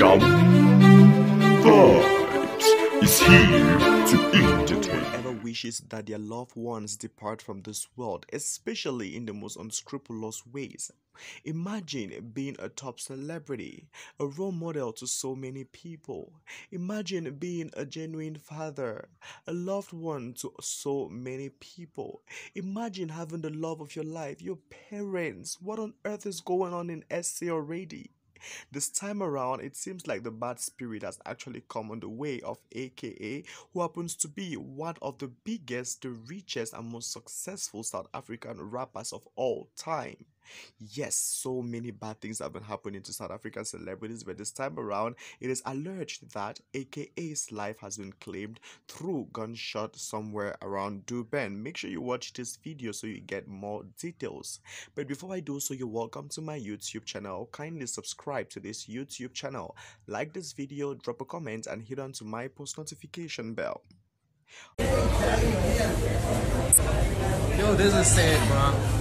Vibes is here to entertain. Ever wishes that their loved ones depart from this world, especially in the most unscrupulous ways. Imagine being a top celebrity, a role model to so many people. Imagine being a genuine father, a loved one to so many people. Imagine having the love of your life, your parents. What on earth is going on in SC already? This time around, it seems like the bad spirit has actually come on the way of AKA, who happens to be one of the biggest, the richest, and most successful South African rappers of all time. Yes, so many bad things have been happening to South African celebrities, but this time around, it is alleged that AKA's life has been claimed through gunshot somewhere around Durban. Make sure you watch this video so you get more details. But before I do so, you're welcome to my YouTube channel. Kindly subscribe to this YouTube channel, like this video, drop a comment, and hit on to my post notification bell. Yo, this is sad, bro.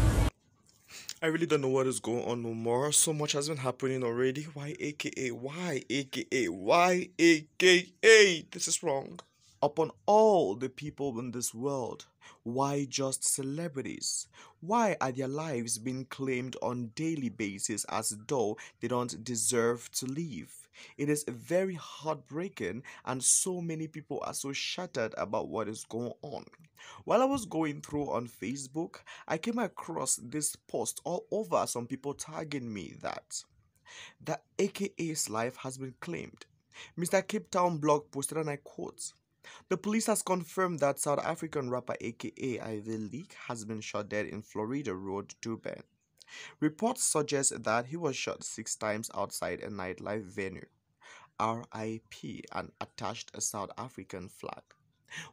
I really don't know what is going on no more. So much has been happening already. Why AKA? Why AKA? Why AKA? This is wrong. Upon all the people in this world, why just celebrities? Why are their lives being claimed on daily basis as though they don't deserve to live? It is very heartbreaking, and so many people are so shattered about what is going on. While I was going through on Facebook, I came across this post all over, some people tagging me that the AKA's life has been claimed. Mr. Cape Town blog posted, and I quote, the police has confirmed that South African rapper aka Ivy League has been shot dead in Florida Road, Durban. Reports suggest that he was shot six times outside a nightlife venue. RIP and attached a South African flag.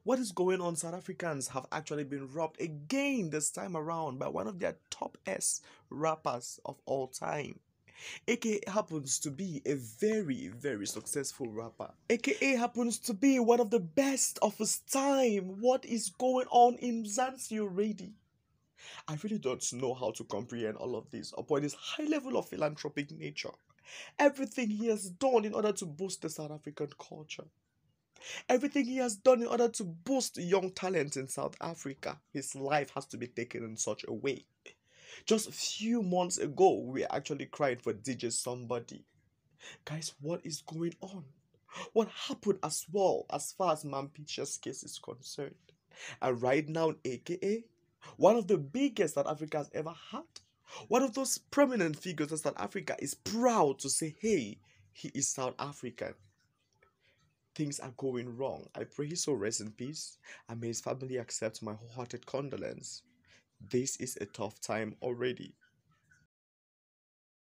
What is going on? South Africans have actually been robbed again this time around by one of their top S rappers of all time. AKA happens to be a very, very successful rapper. AKA happens to be one of the best of his time. What is going on in Mzansi already? I really don't know how to comprehend all of this upon his high level of philanthropic nature. Everything he has done in order to boost the South African culture. Everything he has done in order to boost young talent in South Africa. His life has to be taken in such a way. Just a few months ago, we actually cried for DJ Sumbody. Guys, what is going on? What happened as well as far as Mampintsha's case is concerned? And right now, AKA, one of the biggest that Africa has ever had, one of those prominent figures that South Africa is proud to say, hey, he is South African. Things are going wrong. I pray he so rest in peace and may his family accept my wholehearted condolence. This is a tough time already.